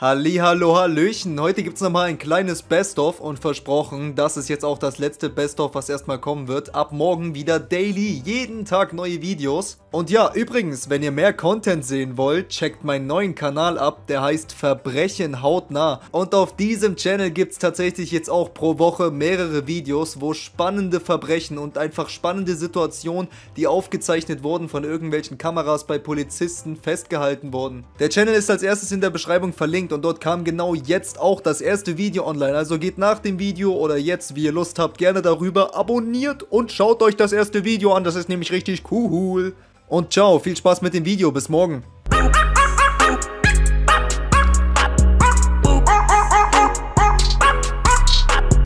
Hallo, Hallöchen. Heute gibt's nochmal ein kleines Best-of und versprochen, das ist jetzt auch das letzte Best-of, was erstmal kommen wird. Ab morgen wieder daily, jeden Tag neue Videos. Und ja, übrigens, wenn ihr mehr Content sehen wollt, checkt meinen neuen Kanal ab, der heißt Verbrechen hautnah. Und auf diesem Channel gibt's tatsächlich jetzt auch pro Woche mehrere Videos, wo spannende Verbrechen und einfach spannende Situationen, die aufgezeichnet wurden von irgendwelchen Kameras bei Polizisten, festgehalten wurden. Der Channel ist als erstes in der Beschreibung verlinkt verlinkt und dort kam genau jetzt auch das erste Video online. Also geht nach dem Video oder jetzt, wie ihr Lust habt, gerne darüber, abonniert und schaut euch das erste Video an. Das ist nämlich richtig cool. Und ciao, viel Spaß mit dem Video. Bis morgen.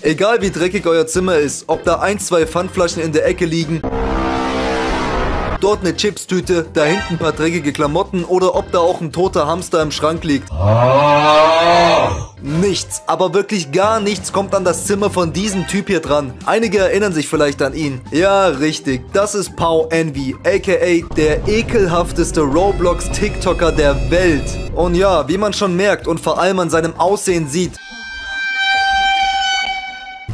Egal wie dreckig euer Zimmer ist, ob da ein, zwei Pfandflaschen in der Ecke liegen dort eine Chipstüte, da hinten ein paar dreckige Klamotten oder ob da auch ein toter Hamster im Schrank liegt. Nichts, aber wirklich gar nichts kommt an das Zimmer von diesem Typ hier dran. Einige erinnern sich vielleicht an ihn. Ja, richtig, das ist Pau Envy, aka der ekelhafteste Roblox-TikToker der Welt. Und ja, wie man schon merkt und vor allem an seinem Aussehen sieht,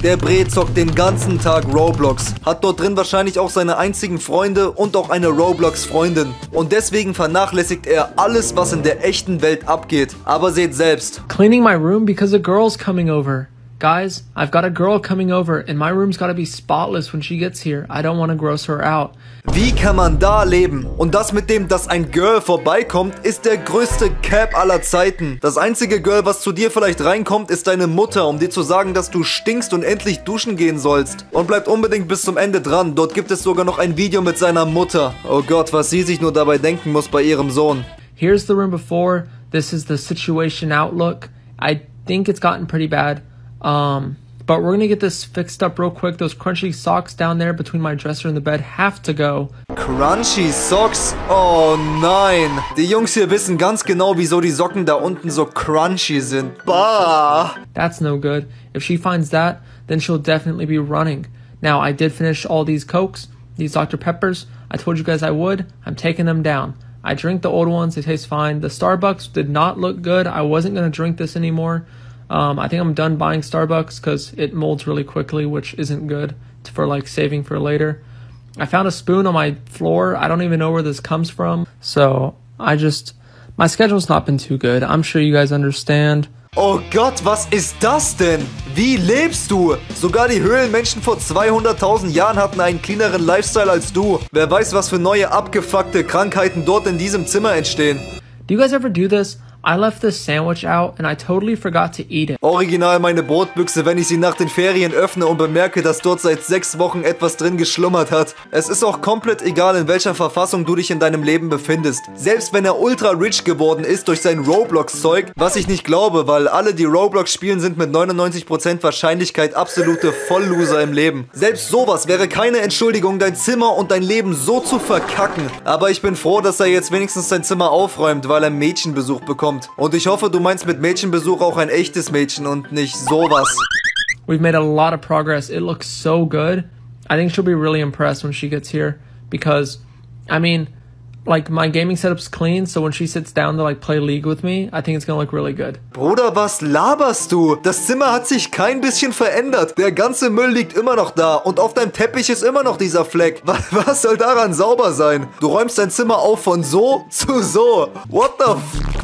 der Bre zockt den ganzen Tag Roblox, hat dort drin wahrscheinlich auch seine einzigen Freunde und auch eine Roblox-Freundin. Und deswegen vernachlässigt er alles, was in der echten Welt abgeht. Aber seht selbst. Cleaning my room because a girl's coming over. Guys, I've got a girl coming over and my room's gotta be spotless when she gets here. I don't want to gross her out. Wie kann man da leben? Und das mit dem, dass ein Girl vorbeikommt, ist der größte Cap aller Zeiten. Das einzige Girl, was zu dir vielleicht reinkommt, ist deine Mutter, um dir zu sagen, dass du stinkst und endlich duschen gehen sollst. Und bleibt unbedingt bis zum Ende dran. Dort gibt es sogar noch ein Video mit seiner Mutter. Oh Gott, was sie sich nur dabei denken muss bei ihrem Sohn. Here's the room before. This is the situation outlook. I think it's gotten pretty bad. Um, but we're gonna get this fixed up real quick. Those crunchy socks down there between my dresser and the bed have to go. Crunchy Socks? Oh nein. Die Jungs hier wissen ganz genau, wieso die Socken da unten so crunchy sind. Bah. That's no good. If she finds that, then she'll definitely be running. Now, I did finish all these Cokes, these Dr. Peppers. I told you guys I would. I'm taking them down. I drink the old ones. They taste fine. The Starbucks did not look good. I wasn't going to drink this anymore. Um, I think I'm done buying Starbucks because it molds really quickly, which isn't good for like saving for later. I found a spoon on my floor. I don't even know where this comes from. So I just, my schedule's not been too good. I'm sure you guys understand. Oh Gott, was ist das denn? Wie lebst du? Sogar die Höhlenmenschen vor 200.000 Jahren hatten einen cleaneren Lifestyle als du. Wer weiß, was für neue abgefuckte Krankheiten dort in diesem Zimmer entstehen. Do you guys ever do this? I left this sandwich out and I totally forgot to eat it. Original meine Brotbüchse, wenn ich sie nach den Ferien öffne und bemerke, dass dort seit sechs Wochen etwas drin geschlummert hat. Es ist auch komplett egal, in welcher Verfassung du dich in deinem Leben befindest. Selbst wenn er ultra rich geworden ist durch sein Roblox-Zeug, was ich nicht glaube, weil alle, die Roblox spielen, sind mit 99% Wahrscheinlichkeit absolute Vollloser im Leben. Selbst sowas wäre keine Entschuldigung, dein Zimmer und dein Leben so zu verkacken. Aber ich bin froh, dass er jetzt wenigstens sein Zimmer aufräumt, weil er Mädchenbesuch bekommt kommt. Und ich hoffe, du meinst mit Mädchenbesuch auch ein echtes Mädchen und nicht sowas. We've made a lot of progress. It looks so good. I think she'll be really impressed when she gets here because, I mean, like my gaming setup's clean, so when she sits down to like play League with me, I think it's gonna look really good. Bruder, was laberst du? Das Zimmer hat sich kein bisschen verändert. Der ganze Müll liegt immer noch da und auf deinem Teppich ist immer noch dieser Fleck. Was, was soll daran sauber sein? Du räumst dein Zimmer auf von so zu so. What the f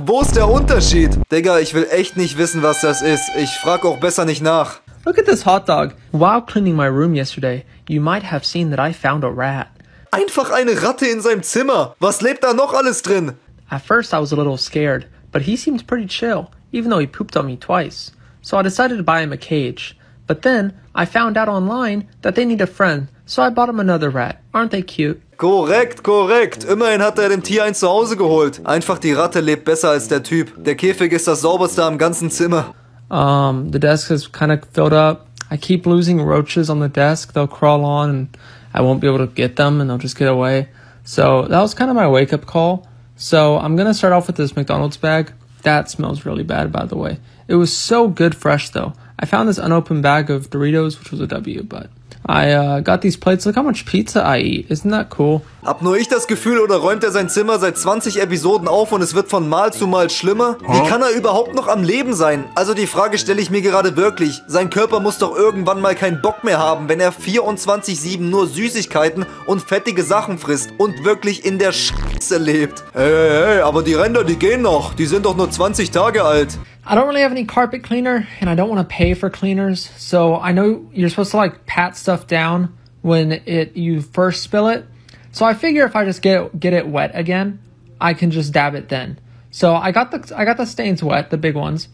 Wo ist der Unterschied? Digga, ich will echt nicht wissen, was das ist. Ich frag auch besser nicht nach. Look at this hot dog. While cleaning my room yesterday, you might have seen that I found a rat. Einfach eine Ratte in seinem Zimmer. Was lebt da noch alles drin? At first I was a little scared, but he seemed pretty chill, even though he pooped on me twice. So I decided to buy him a cage. But then I found out online that they need a friend, so I bought him another rat. Aren't they cute? Korrekt, korrekt. Immerhin hat er dem Tier ein Zuhause geholt. Einfach die Ratte lebt besser als der Typ. Der Käfig ist das sauberste am ganzen Zimmer. Um, the desk is kind of filled up. I keep losing roaches on the desk. They'll crawl on and I won't be able to get them and they'll just get away. So that was kind of my wake up call. So I'm going to start off with this McDonald's bag. That smells really bad, by the way. It was so good fresh, though. I found this unopened bag of Doritos, which was a W, but I uh, got these plates. Look how much pizza I eat. Isn't that cool? Hab nur ich das Gefühl oder räumt er sein Zimmer seit 20 Episoden auf und es wird von Mal zu Mal schlimmer? Wie kann er überhaupt noch am Leben sein? Also die Frage stelle ich mir gerade wirklich. Sein Körper muss doch irgendwann mal keinen Bock mehr haben, wenn er 24-7 nur Süßigkeiten und fettige Sachen frisst und wirklich in der Scheiße lebt. Hey, hey, hey, aber die Ränder, die gehen noch. Die sind doch nur 20 Tage alt. I don't really have any carpet cleaner and I don't want to pay for cleaners. So I know you're supposed to like pat stuff down when it you first spill it. So I figure if I just get get it wet again, I can just dab it then. So I got the I got the stains wet, the big ones,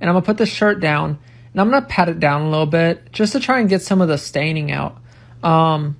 and I'm gonna put the shirt down and I'm gonna pat it down a little bit just to try and get some of the staining out. Um,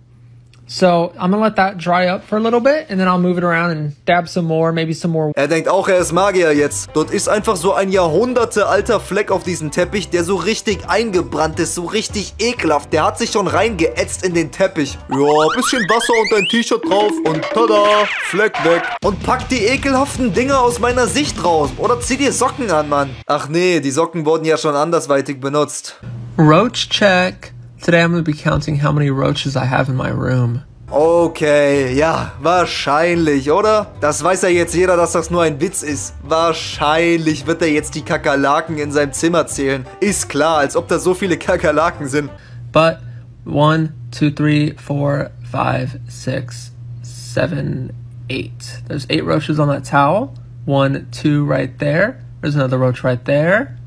so I'm gonna let that dry up for a little bit and then I'll move it around and dab some more, maybe some more. Er denkt auch, er ist Magier jetzt. Dort ist einfach so ein jahrhundertealter Fleck auf diesem Teppich, der so richtig eingebrannt ist, so richtig ekelhaft. Der hat sich schon reingeätzt in den Teppich. Ja, bisschen Wasser und ein T-Shirt drauf und tada, Fleck weg. Und pack die ekelhaften Dinger aus meiner Sicht raus. Oder zieh dir Socken an, Mann. Ach nee, die Socken wurden ja schon andersweitig benutzt. Roach check. Today I'm going to be counting how many roaches I have in my room. Okay, ja, wahrscheinlich, oder? Das weiß ja jetzt jeder, dass das nur ein Witz ist. Wahrscheinlich wird er jetzt die Kakerlaken in seinem Zimmer zählen. Ist klar, als ob da so viele Kakerlaken sind. But one, two, three, four, five, six, seven, eight. There's eight roaches on that towel. One, two right there. There's another roach right there.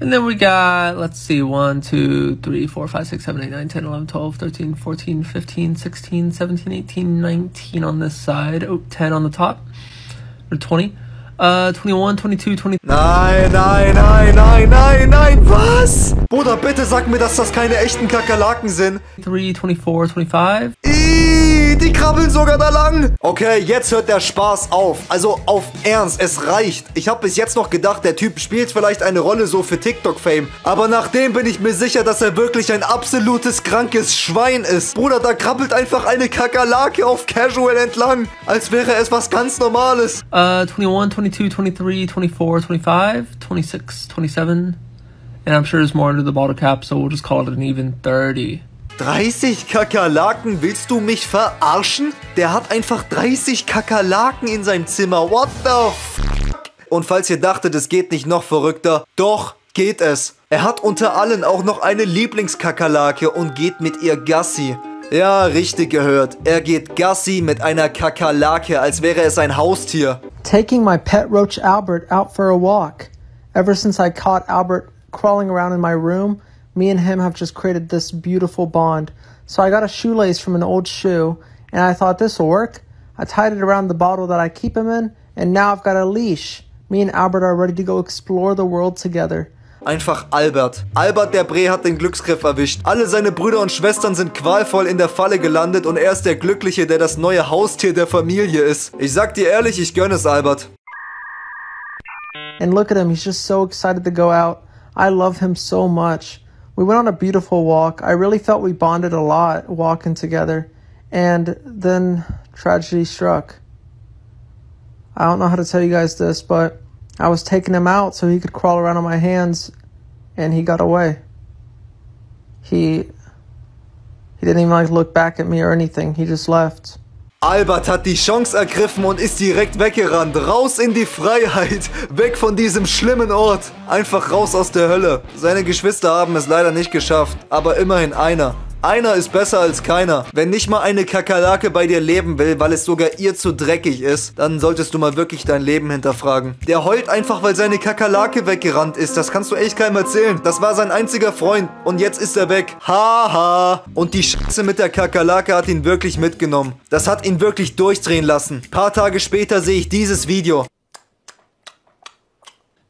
And then we got, let's see, 1, 2, 3, 4, 5, 6, 7, 8, 9, 10, 11, 12, 13, 14, 15, 16, 17, 18, 19 on this side. Oh, 10 on the top. Or 20. Uh, 21, 22, 23. Nein, nein, nein, nein, nein, nein, was? Bruder, bitte sag mir, dass das keine echten Kakerlaken sind. 24, 25. Ih, die krabbeln sogar da lang. Okay, jetzt hört der Spaß auf. Also auf Ernst, es reicht. Ich habe bis jetzt noch gedacht, der Typ spielt vielleicht eine Rolle so für TikTok-Fame. Aber nachdem bin ich mir sicher, dass er wirklich ein absolutes krankes Schwein ist. Bruder, da krabbelt einfach eine Kakerlake auf Casual entlang. Als wäre es was ganz Normales. Uh, 21, 22, 23, 24, 25, 26, 27. And I'm sure there's more under the bottle cap, so we'll just call it an even 30. 30 Kakerlaken? Willst du mich verarschen? Der hat einfach 30 Kakerlaken in seinem Zimmer. What the fuck? Und falls ihr dachtet, es geht nicht noch verrückter, doch geht es. Er hat unter allen auch noch eine Lieblingskakerlake und geht mit ihr Gassi. Ja, richtig gehört. Er geht Gassi mit einer Kakerlake, als wäre es ein Haustier. Taking my pet roach Albert out for a walk. Ever since I caught Albert crawling around in my room, me and him have just created this beautiful bond. So I got a shoelace from an old shoe, and I thought this will work. I tied it around the bottle that I keep him in, and now I've got a leash. Me and Albert are ready to go explore the world together. Einfach Albert. Albert der Bre hat den Glücksgriff erwischt. Alle seine Brüder und Schwestern sind qualvoll in der Falle gelandet und er ist der Glückliche, der das neue Haustier der Familie ist. Ich sag dir ehrlich, ich gönn es, Albert. And look at him, he's just so excited to go out. I love him so much. We went on a beautiful walk. I really felt we bonded a lot walking together. And then tragedy struck. I don't know how to tell you guys this, but I was taking him out so he could crawl around on my hands and he got away. He he didn't even like look back at me or anything. He just left. Albert hat die Chance ergriffen und ist direkt weggerannt. Raus in die Freiheit. Weg von diesem schlimmen Ort. Einfach raus aus der Hölle. Seine Geschwister haben es leider nicht geschafft. Aber immerhin einer. Einer ist besser als keiner. Wenn nicht mal eine Kakerlake bei dir leben will, weil es sogar ihr zu dreckig ist, dann solltest du mal wirklich dein Leben hinterfragen. Der heult einfach, weil seine Kakerlake weggerannt ist. Das kannst du echt keinem erzählen. Das war sein einziger Freund und jetzt ist er weg. Haha. Ha. Und die Scheiße mit der Kakerlake hat ihn wirklich mitgenommen. Das hat ihn wirklich durchdrehen lassen. Paar Tage später sehe ich dieses Video.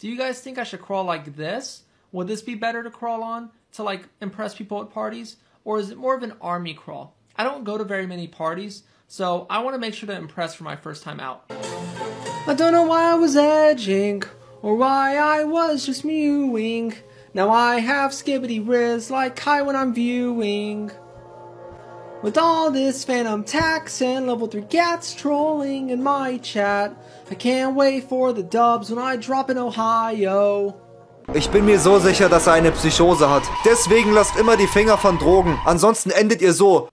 Do you guys think I should crawl like this? Would this be better to crawl on to like impress people at parties? Or is it more of an army crawl? I don't go to very many parties, so I want to make sure to impress for my first time out. I don't know why I was edging, or why I was just mewing. Now I have skibbity riz like Kai when I'm viewing. With all this phantom tax and level 3 gats trolling in my chat, I can't wait for the dubs when I drop in Ohio. Ich bin mir so sicher, dass er eine Psychose hat. Deswegen lasst immer die Finger von Drogen. Ansonsten endet ihr so.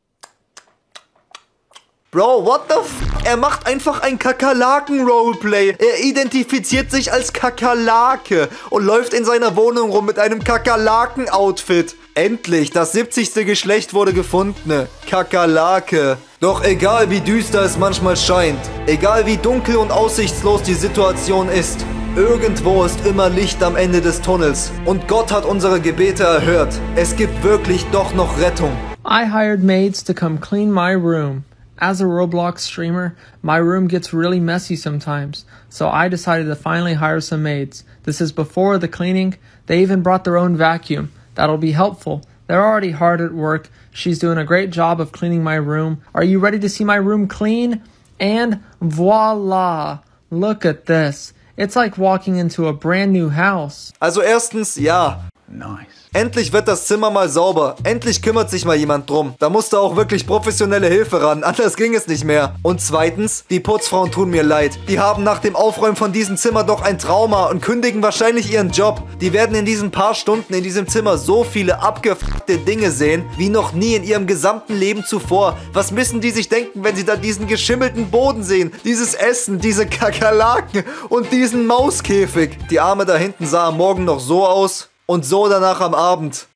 Bro, what the f... Er macht einfach ein Kakerlaken-Roleplay. Er identifiziert sich als Kakerlake und läuft in seiner Wohnung rum mit einem Kakerlaken-Outfit. Endlich, das 70. Geschlecht wurde gefunden. Kakerlake. Doch egal wie düster es manchmal scheint, egal wie dunkel und aussichtslos die Situation ist, Irgendwo ist immer Licht am Ende des Tunnels. Und Gott hat unsere Gebete erhört. Es gibt wirklich doch noch Rettung. I hired maids to come clean my room. As a Roblox streamer, my room gets really messy sometimes, so I decided to finally hire some maids. This is before the cleaning. They even brought their own vacuum. That'll be helpful. They're already hard at work. She's doing a great job of cleaning my room. Are you ready to see my room clean? And voila! Look at this. It's like walking into a brand new house. Also erstens, ja. Nice. Endlich wird das Zimmer mal sauber. Endlich kümmert sich mal jemand drum. Da musste auch wirklich professionelle Hilfe ran. Anders ging es nicht mehr. Und zweitens, die Putzfrauen tun mir leid. Die haben nach dem Aufräumen von diesem Zimmer doch ein Trauma und kündigen wahrscheinlich ihren Job. Die werden in diesen paar Stunden in diesem Zimmer so viele abgefuckte Dinge sehen, wie noch nie in ihrem gesamten Leben zuvor. Was müssen die sich denken, wenn sie da diesen geschimmelten Boden sehen? Dieses Essen, diese Kakerlaken und diesen Mauskäfig. Die Arme da hinten sah am Morgen noch so aus. Und so danach am Abend.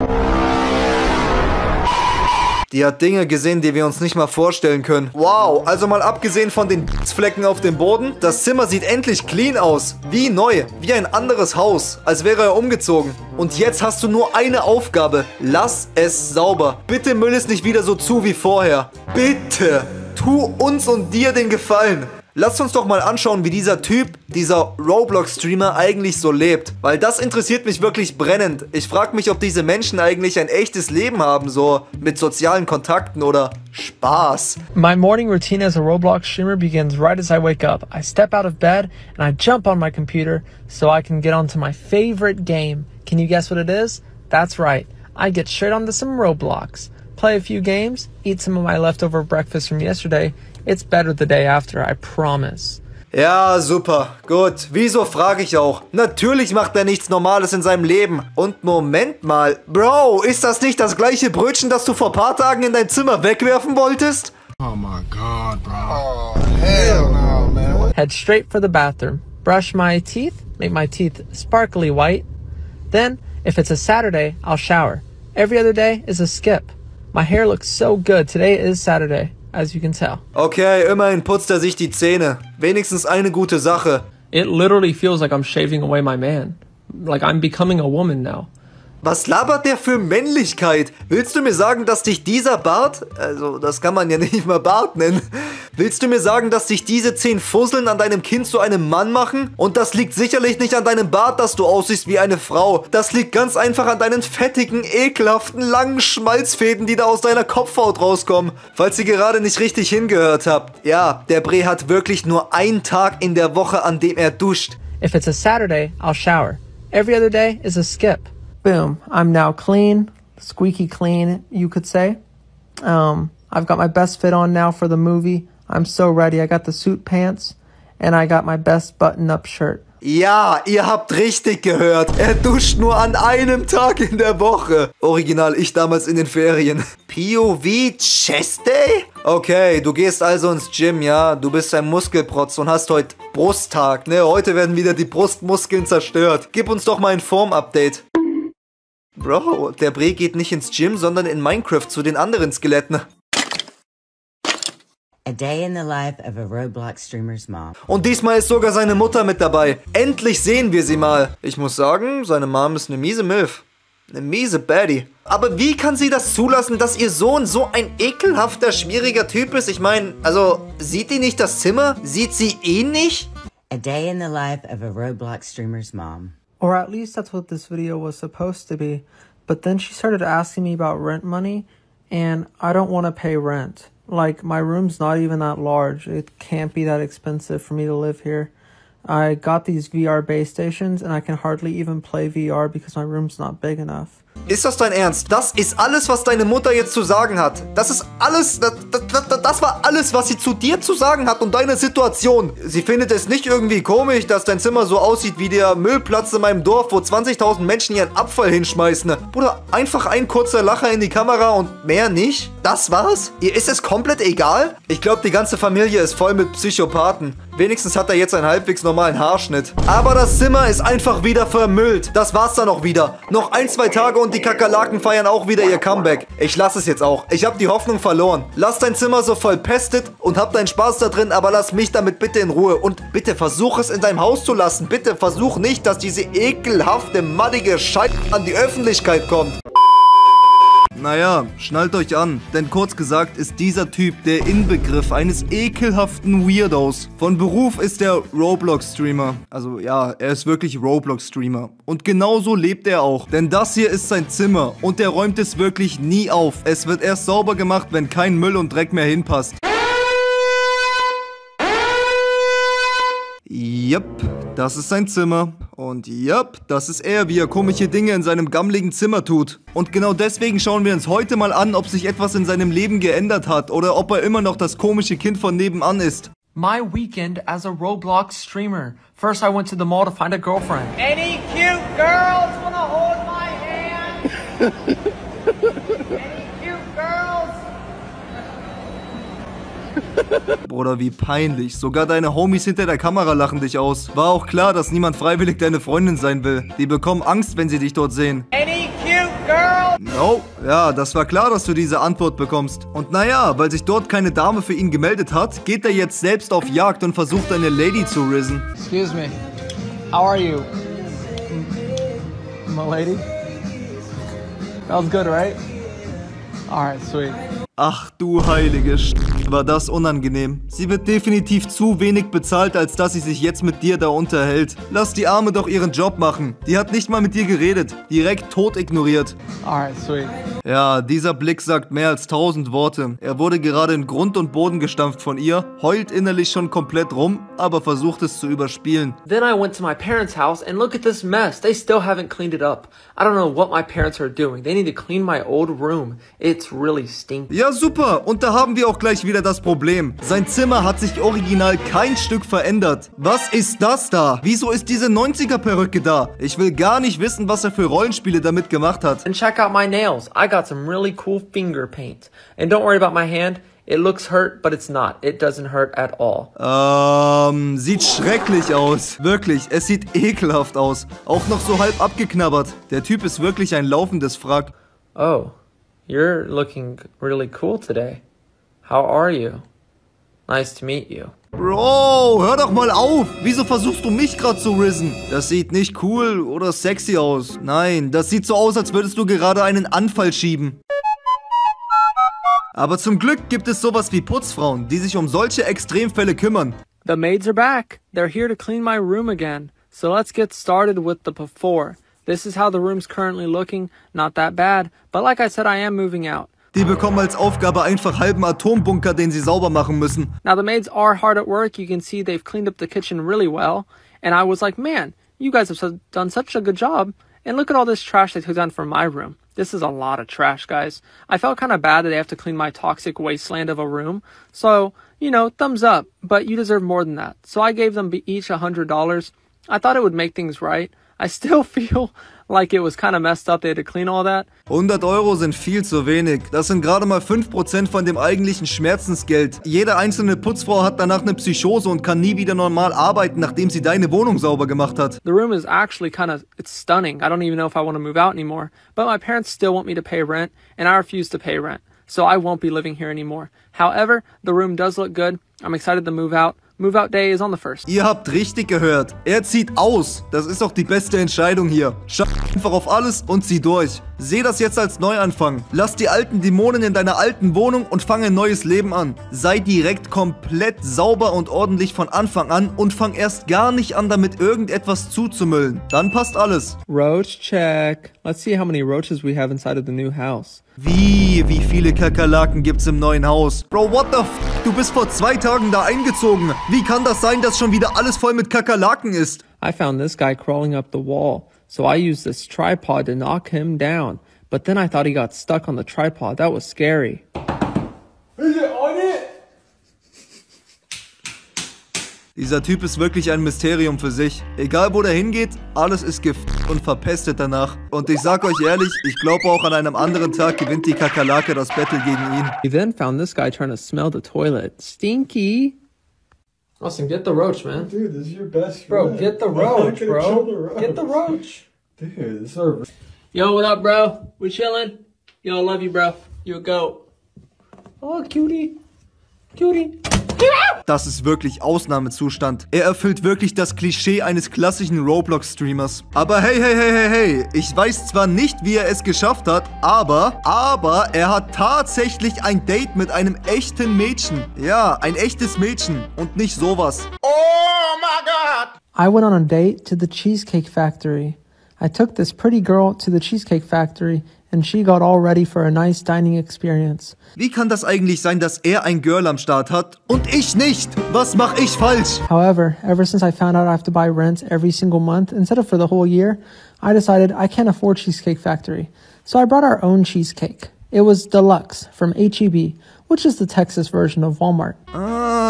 Die hat Dinge gesehen, die wir uns nicht mal vorstellen können. Wow, also mal abgesehen von den Flecken auf dem Boden, das Zimmer sieht endlich clean aus. Wie neu, wie ein anderes Haus, als wäre er umgezogen. Und jetzt hast du nur eine Aufgabe. Lass es sauber. Bitte müll es nicht wieder so zu wie vorher. Bitte. Tu uns und dir den Gefallen. Lasst uns doch mal anschauen, wie dieser Typ, dieser Roblox-Streamer eigentlich so lebt. Weil das interessiert mich wirklich brennend. Ich frage mich, ob diese Menschen eigentlich ein echtes Leben haben, so mit sozialen Kontakten oder Spaß. My morning routine as a Roblox streamer begins right as I wake up. I step out of bed and I jump on my computer so I can get onto my favorite game. Can you guess what it is? That's right. I get straight onto some Roblox. Play a few games, eat some of my leftover breakfast from yesterday, It's better the day after, I promise. Ja, super. Gut. Wieso frage ich auch? Natürlich macht er nichts Normales in seinem Leben. Und Moment mal. Bro, ist das nicht das gleiche Brötchen, das du vor paar Tagen in dein Zimmer wegwerfen wolltest? Oh my god, bro. Oh, hell no, man. Head straight for the bathroom. Brush my teeth, make my teeth sparkly white. Then, if it's a Saturday, I'll shower. Every other day is a skip. My hair looks so good. Today is Saturday. As you can tell. Okay, immerhin putzt er sich die Zähne. Wenigstens eine gute Sache. It literally feels like I'm shaving away my man. Like I'm becoming a woman now. Was labert der für Männlichkeit? Willst du mir sagen, dass dich dieser Bart, also das kann man ja nicht mal Bart nennen, willst du mir sagen, dass dich diese zehn Fusseln an deinem Kind zu einem Mann machen? Und das liegt sicherlich nicht an deinem Bart, dass du aussiehst wie eine Frau. Das liegt ganz einfach an deinen fettigen, ekelhaften, langen Schmalzfäden, die da aus deiner Kopfhaut rauskommen. Falls ihr gerade nicht richtig hingehört habt. Ja, der Bre hat wirklich nur einen Tag in der Woche, an dem er duscht. If it's a Saturday, I'll shower. Every other day is a skip. Boom, I'm now clean, squeaky clean, you could say. Um, I've got my best fit on now for the movie. I'm so ready. I got the suit pants and I got my best button up shirt. Ja, ihr habt richtig gehört. Er duscht nur an einem Tag in der Woche. Original ich damals in den Ferien. POV Chest Day? Okay, du gehst also ins Gym, ja? Du bist ein Muskelprotz und hast heute Brusttag, ne? Heute werden wieder die Brustmuskeln zerstört. Gib uns doch mal ein Form-Update. Bro, der Bre geht nicht ins Gym, sondern in Minecraft zu den anderen Skeletten. A day in the life of a Roblox streamer's mom. Und diesmal ist sogar seine Mutter mit dabei. Endlich sehen wir sie mal. Ich muss sagen, seine Mom ist eine miese Milf. Eine miese Baddie. Aber wie kann sie das zulassen, dass ihr Sohn so ein ekelhafter, schwieriger Typ ist? Ich meine, also, sieht die nicht das Zimmer? Sieht sie ihn nicht? A day in the life of a Roblox streamer's mom. Or at least that's what this video was supposed to be. But then she started asking me about rent money, and I don't want to pay rent. Like, my room's not even that large. It can't be that expensive for me to live here. I got these VR base stations, and I can hardly even play VR because my room's not big enough. Ist das dein Ernst? Das ist alles, was deine Mutter jetzt zu sagen hat. Das ist alles, das, das, das, war alles, was sie zu dir zu sagen hat und deine Situation. Sie findet es nicht irgendwie komisch, dass dein Zimmer so aussieht wie der Müllplatz in meinem Dorf, wo 20.000 Menschen ihren Abfall hinschmeißen. Bruder, einfach ein kurzer Lacher in die Kamera und mehr nicht? Das war's? Ihr ist es komplett egal? Ich glaube, die ganze Familie ist voll mit Psychopathen. Wenigstens hat er jetzt einen halbwegs normalen Haarschnitt. Aber das Zimmer ist einfach wieder vermüllt. Das war's dann auch wieder. Noch ein, zwei Tage und die Kakerlaken feiern auch wieder ihr Comeback. Ich lasse es jetzt auch. Ich habe die Hoffnung verloren. Lass dein Zimmer so voll pestet und hab deinen Spaß da drin, aber lass mich damit bitte in Ruhe. Und bitte versuch es in deinem Haus zu lassen. Bitte versuch nicht, dass diese ekelhafte, maddige Scheiße an die Öffentlichkeit kommt. Naja, schnallt euch an, denn kurz gesagt ist dieser Typ der Inbegriff eines ekelhaften Weirdos. Von Beruf ist er Roblox-Streamer. Also ja, er ist wirklich Roblox-Streamer. Und genauso lebt er auch, denn das hier ist sein Zimmer und er räumt es wirklich nie auf. Es wird erst sauber gemacht, wenn kein Müll und Dreck mehr hinpasst. Yep, das ist sein Zimmer. Und yep, das ist er, wie er komische Dinge in seinem gammligen Zimmer tut. Und genau deswegen schauen wir uns heute mal an, ob sich etwas in seinem Leben geändert hat oder ob er immer noch das komische Kind von nebenan ist. My weekend as a Roblox streamer. First, I went to the mall to find a girlfriend. Any cute girls wanna hold my hand? Any cute girls? Bruder, wie peinlich. Sogar deine Homies hinter der Kamera lachen dich aus. War auch klar, dass niemand freiwillig deine Freundin sein will. Die bekommen Angst, wenn sie dich dort sehen. Any cute girl? No, ja, das war klar, dass du diese Antwort bekommst. Und naja, weil sich dort keine Dame für ihn gemeldet hat, geht er jetzt selbst auf Jagd und versucht eine Lady zu risen. Excuse me. How are you? My lady? That was good, right? Alright, sweet. Ach du heilige Sch war das unangenehm. Sie wird definitiv zu wenig bezahlt, als dass sie sich jetzt mit dir da unterhält. Lass die Arme doch ihren Job machen. Die hat nicht mal mit dir geredet. Direkt tot ignoriert. Alright, sweet. Ja, dieser Blick sagt mehr als tausend Worte. Er wurde gerade in Grund und Boden gestampft von ihr, heult innerlich schon komplett rum, aber versucht es zu überspielen. Then I went to my parents' house and look at this mess. They still haven't cleaned it up. I don't know what my parents are doing. They need to clean my old room. It's really stinky. Ja, super. Und da haben wir auch gleich wieder das Problem. Sein Zimmer hat sich original kein Stück verändert. Was ist das da? Wieso ist diese 90er-Perücke da? Ich will gar nicht wissen, was er für Rollenspiele damit gemacht hat. And check out my nails. I got some really cool finger paint. And don't worry about my hand. It looks hurt, but it's not. It doesn't hurt at all. Ähm, sieht schrecklich aus. Wirklich, es sieht ekelhaft aus. Auch noch so halb abgeknabbert. Der Typ ist wirklich ein laufendes Wrack. Oh, you're looking really cool today. How are you? Nice to meet you. Bro, hör doch mal auf. Wieso versuchst du mich gerade zu risen? Das sieht nicht cool oder sexy aus. Nein, das sieht so aus, als würdest du gerade einen Anfall schieben. Aber zum Glück gibt es sowas wie Putzfrauen, die sich um solche Extremfälle kümmern. The maids are back. They're here to clean my room again. So let's get started with the before. This is how the room's currently looking. Not that bad, but like I said, I am moving out. Die bekommen als Aufgabe einfach halben Atombunker, den sie sauber machen müssen. Now the maids are hard at work. You can see they've cleaned up the kitchen really well. And I was like, man, you guys have done such a good job. And look at all this trash they took down from my room. This is a lot of trash, guys. I felt kind of bad that they have to clean my toxic wasteland of a room. So, you know, thumbs up. But you deserve more than that. So I gave them each a $100. I thought it would make things right. I still feel like it was kind of messed up. They had to clean all that. 100 Euro sind viel zu wenig. Das sind gerade mal 5% von dem eigentlichen Schmerzensgeld. Jede einzelne Putzfrau hat danach eine Psychose und kann nie wieder normal arbeiten, nachdem sie deine Wohnung sauber gemacht hat. The room is actually kind of it's stunning. I don't even know if I want to move out anymore. But my parents still want me to pay rent, and I refuse to pay rent. So I won't be living here anymore. However, the room does look good. I'm excited to move out. Move out day is on the first. Ihr habt richtig gehört. Er zieht aus. Das ist doch die beste Entscheidung hier. Schau einfach auf alles und zieh durch. Seh das jetzt als Neuanfang. Lass die alten Dämonen in deiner alten Wohnung und fange ein neues Leben an. Sei direkt komplett sauber und ordentlich von Anfang an und fang erst gar nicht an, damit irgendetwas zuzumüllen. Dann passt alles. Roach check. Let's see how many roaches we have inside of the new house. Wie? Wie viele Kakerlaken gibt's im neuen Haus? Bro, what the f? Du bist vor zwei Tagen da eingezogen. Wie kann das sein, dass schon wieder alles voll mit Kakerlaken ist? I found this guy crawling up the wall, so I used this tripod to knock him down. But then I thought he got stuck on the tripod. That was scary. Is it on it? Dieser Typ ist wirklich ein Mysterium für sich. Egal wo der hingeht, alles ist Gift und verpestet danach. Und ich sag euch ehrlich, ich glaube auch an einem anderen Tag gewinnt die Kakerlake das Battle gegen ihn. He then found this guy trying to smell the toilet. Stinky. Austin, get the roach, man. Dude, this is your best Bro, friend. get the roach, bro. the roach? Get the roach. Dude, this is our Yo, what up, bro? We chilling? Yo, I love you, bro. You a goat. Oh, cutie. Cutie. Das ist wirklich Ausnahmezustand. Er erfüllt wirklich das Klischee eines klassischen Roblox-Streamers. Aber hey, hey, hey, hey, hey. Ich weiß zwar nicht, wie er es geschafft hat, aber, aber er hat tatsächlich ein Date mit einem echten Mädchen. Ja, ein echtes Mädchen und nicht sowas. I went on a date to the Cheesecake Factory. I took this pretty girl to the Cheesecake Factory, and she got all ready for a nice dining experience. Wie kann das eigentlich sein, dass er ein Girl am Start hat und ich nicht? Was mache ich falsch? However, ever since I found out I have to buy rent every single month instead of for the whole year, I decided I can't afford Cheesecake Factory. So I brought our own cheesecake. It was deluxe from HEB, which is the Texas version of Walmart.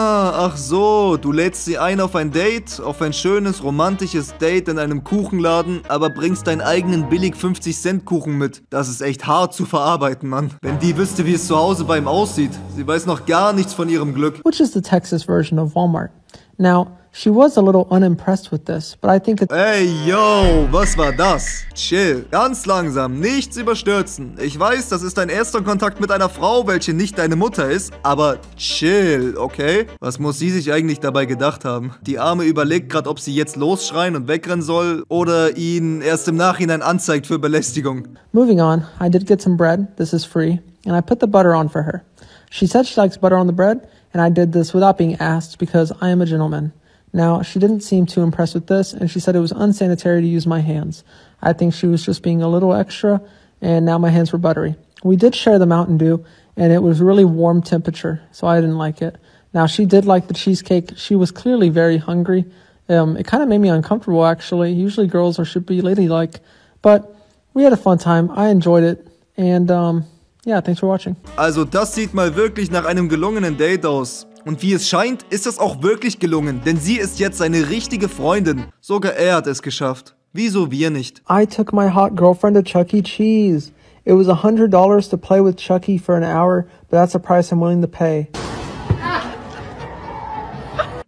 Ah, ach so, du lädst sie ein auf ein Date, auf ein schönes, romantisches Date in einem Kuchenladen, aber bringst deinen eigenen billig 50 Cent Kuchen mit. Das ist echt hart zu verarbeiten, Mann. Wenn die wüsste, wie es zu Hause bei ihm aussieht. Sie weiß noch gar nichts von ihrem Glück. which is the Texas version of Walmart. Now, she was a little unimpressed with this, but I think it's Ey, yo, was war das? Chill, ganz langsam, nichts überstürzen. Ich weiß, das ist dein erster Kontakt mit einer Frau, welche nicht deine Mutter ist, aber chill, okay? Was muss sie sich eigentlich dabei gedacht haben? Die Arme überlegt gerade, ob sie jetzt losschreien und wegrennen soll oder ihn erst im Nachhinein anzeigt für Belästigung. moving on. I did get some bread. This is free, and I put the butter on for her. She said she likes butter on the bread, and I did this without being asked because I am a gentleman. Now, she didn't seem too impressed with this, and she said it was unsanitary to use my hands. I think she was just being a little extra, and now my hands were buttery. We did share the Mountain Dew, and it was really warm temperature, so I didn't like it. Now, she did like the cheesecake. She was clearly very hungry. Um, it kind of made me uncomfortable, actually. Usually girls are should be ladylike, but we had a fun time. I enjoyed it, and um, yeah, thanks for watching. Also das sieht mal wirklich nach einem gelungenen Date aus. Und wie es scheint, ist es auch wirklich gelungen, denn sie ist jetzt seine richtige Freundin. Sogar er hat es geschafft. Wieso wir nicht? I took my hot girlfriend to Chuck E. Cheese. It was a hundred dollars to play with Chucky for an hour, but that's a price I'm willing to pay.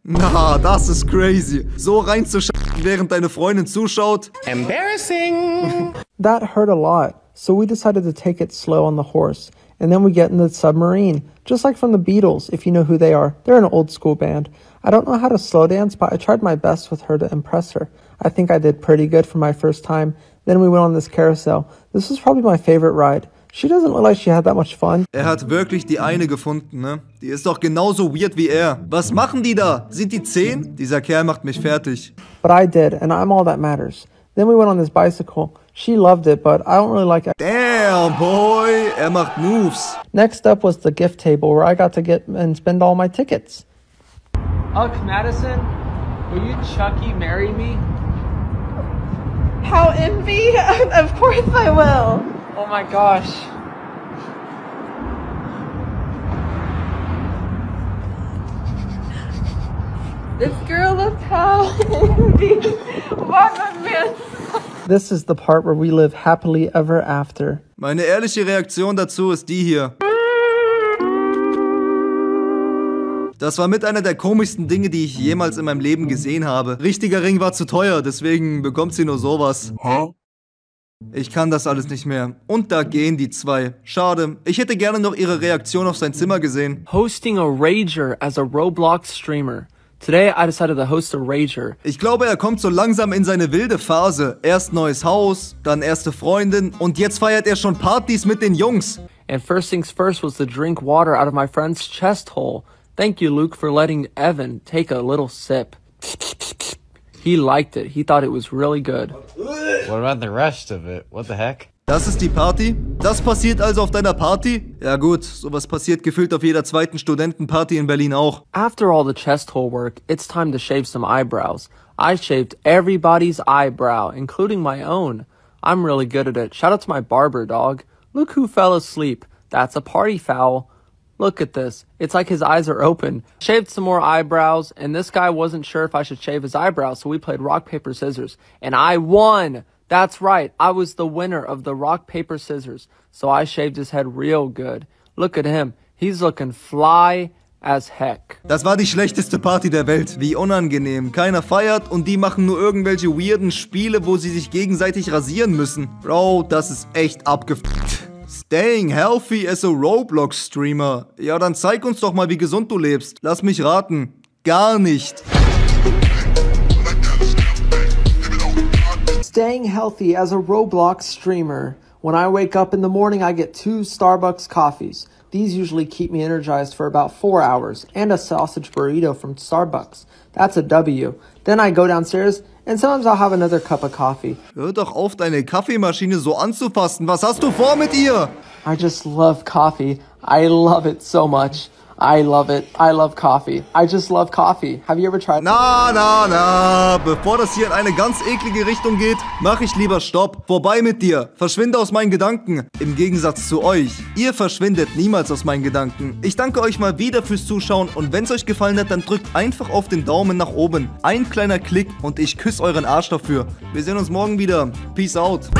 Na, das ist crazy. So reinzuschalten, während deine Freundin zuschaut. That hurt a lot, so we decided to take it slow on the horse, and then we get in the submarine, just like from the Beatles, if you know who they are. They're an old school band. I don't know how to slow dance, but I tried my best with her to impress her. I think I did pretty good for my first time. Then we went on this carousel. This was probably my favorite ride. She doesn't look like she had that much fun. Er hat wirklich die eine gefunden, ne? Die ist doch genauso weird wie er. Was machen die da? Sind die zehn? Dieser Kerl macht mich fertig. But I did, and I'm all that matters. Then we went on this bicycle. She loved it, but I don't really like it. Damn, boy. Er macht Moves. Next up was the gift table where I got to get and spend all my tickets. Ux Madison, will you Chucky marry me? How envy? of course I will. Oh my gosh. This girl is how envy. What a man. This is the part where we live happily ever after. Meine ehrliche Reaktion dazu ist die hier. Das war mit einer der komischsten Dinge, die ich jemals in meinem Leben gesehen habe. Richtiger Ring war zu teuer, deswegen bekommt sie nur sowas. Ich kann das alles nicht mehr. Und da gehen die zwei. Schade. Ich hätte gerne noch ihre Reaktion auf sein Zimmer gesehen. Hosting a Rager as a Roblox streamer. Today I decided to host a Rager. Ich glaube, er kommt so langsam in seine wilde Phase. Erst neues Haus, dann erste Freundin und jetzt feiert er schon Partys mit den Jungs. And first things first was to drink water out of my friend's chest hole. Thank you, Luke, for letting Evan take a little sip. He liked it. He thought it was really good. What about the rest of it? What the heck? Das ist die Party? Das passiert also auf deiner Party? Ja gut, sowas passiert gefühlt auf jeder zweiten Studentenparty in Berlin auch. After all the chest hole work, it's time to shave some eyebrows. I shaved everybody's eyebrow, including my own. I'm really good at it. Shout out to my barber, dog. Look who fell asleep. That's a party foul. Look at this. It's like his eyes are open. Shaved some more eyebrows, and this guy wasn't sure if I should shave his eyebrows, so we played rock, paper, scissors. And I won! That's right. I was the winner of the rock, paper, scissors. So I shaved his head real good. Look at him. He's looking fly as heck. Das war die schlechteste Party der Welt. Wie unangenehm. Keiner feiert und die machen nur irgendwelche weirden Spiele, wo sie sich gegenseitig rasieren müssen. Bro, das ist echt abgefuckt. Staying healthy as a Roblox-Streamer. Ja, dann zeig uns doch mal, wie gesund du lebst. Lass mich raten. Gar nicht. Staying healthy as a Roblox streamer. When I wake up in the morning, I get two Starbucks coffees. These usually keep me energized for about four hours, and a sausage burrito from Starbucks. That's a W. Then I go downstairs, and sometimes I'll have another cup of coffee. Hör doch auf, deine Kaffeemaschine so anzufassen. Was hast du vor mit ihr? I just love coffee. I love it so much. I love it. I love coffee. I just love coffee. Have you ever tried? Na, na, na. Bevor das hier in eine ganz eklige Richtung geht, mache ich lieber Stopp. Vorbei mit dir. Verschwinde aus meinen Gedanken. Im Gegensatz zu euch. Ihr verschwindet niemals aus meinen Gedanken. Ich danke euch mal wieder fürs Zuschauen und wenn es euch gefallen hat, dann drückt einfach auf den Daumen nach oben. Ein kleiner Klick und ich küsse euren Arsch dafür. Wir sehen uns morgen wieder. Peace out.